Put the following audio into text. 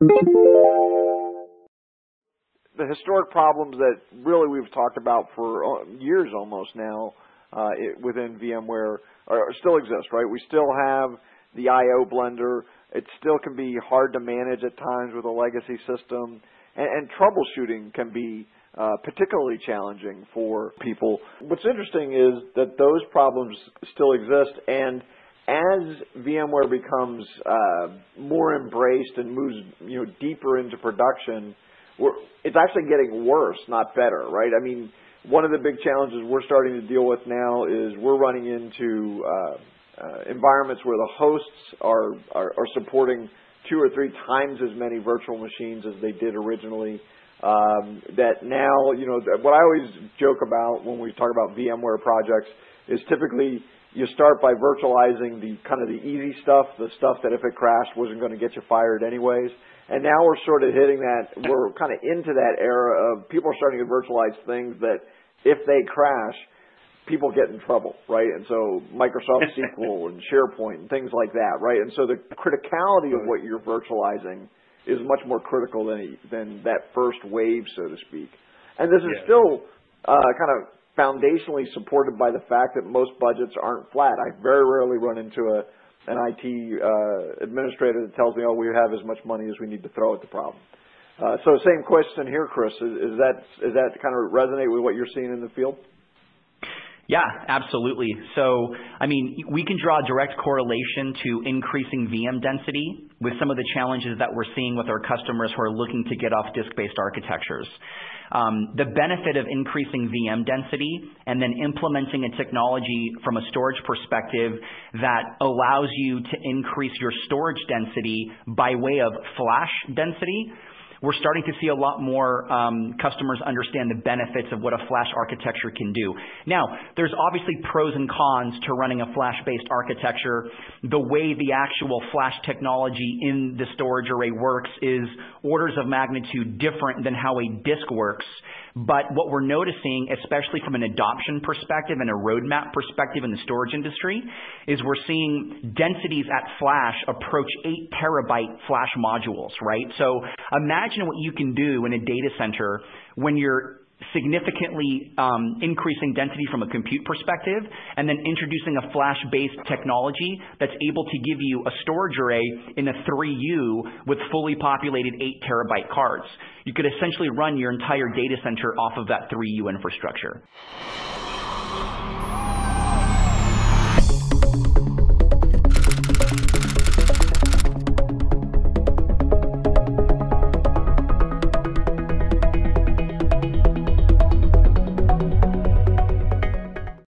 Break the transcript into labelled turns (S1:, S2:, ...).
S1: The historic problems that really we've talked about for uh, years almost now uh, it, within VMware are, still exist, right? We still have the I/O blender. It still can be hard to manage at times with a legacy system, and, and troubleshooting can be uh, particularly challenging for people. What's interesting is that those problems still exist, and as VMware becomes uh, more embraced and moves you know deeper into production, it's actually getting worse, not better, right? I mean, one of the big challenges we're starting to deal with now is we're running into uh, uh, environments where the hosts are, are, supporting two or three times as many virtual machines as they did originally. Um, that now, you know, what I always joke about when we talk about VMware projects typically you start by virtualizing the kind of the easy stuff, the stuff that if it crashed wasn't going to get you fired anyways. And now we're sort of hitting that, we're kind of into that era of people are starting to virtualize things that if they crash, people get in trouble, right? And so Microsoft SQL and SharePoint and things like that, right? And so the criticality of what you're virtualizing is much more critical than than that first wave, so to speak. And this is yeah. still uh, kind of foundationally supported by the fact that most budgets aren't flat. I very rarely run into an IT uh, administrator that tells me, "Oh, we have as much money as we need to throw at the problem." Uh, so, same question here, Chris. Is, is that is that kind of resonate with what you're seeing in the field?
S2: Yeah, absolutely. So, I mean, we can draw a direct correlation to increasing VM density with some of the challenges that we're seeing with our customers who are looking to get off disk-based architectures. Um, the benefit of increasing VM density and then implementing a technology from a storage perspective that allows you to increase your storage density by way of flash density we're starting to see a lot more um, customers understand the benefits of what a flash architecture can do. Now, there's obviously pros and cons to running a flash-based architecture. The way the actual flash technology in the storage array works is orders of magnitude different than how a disk works. But what we're noticing, especially from an adoption perspective and a roadmap perspective in the storage industry, is we're seeing densities at flash approach 8 terabyte flash modules, right? So imagine what you can do in a data center when you're significantly um, increasing density from a compute perspective, and then introducing a flash-based technology that's able to give you a storage array in a 3U with fully populated 8 terabyte cards. You could essentially run your entire data center off of that 3U infrastructure.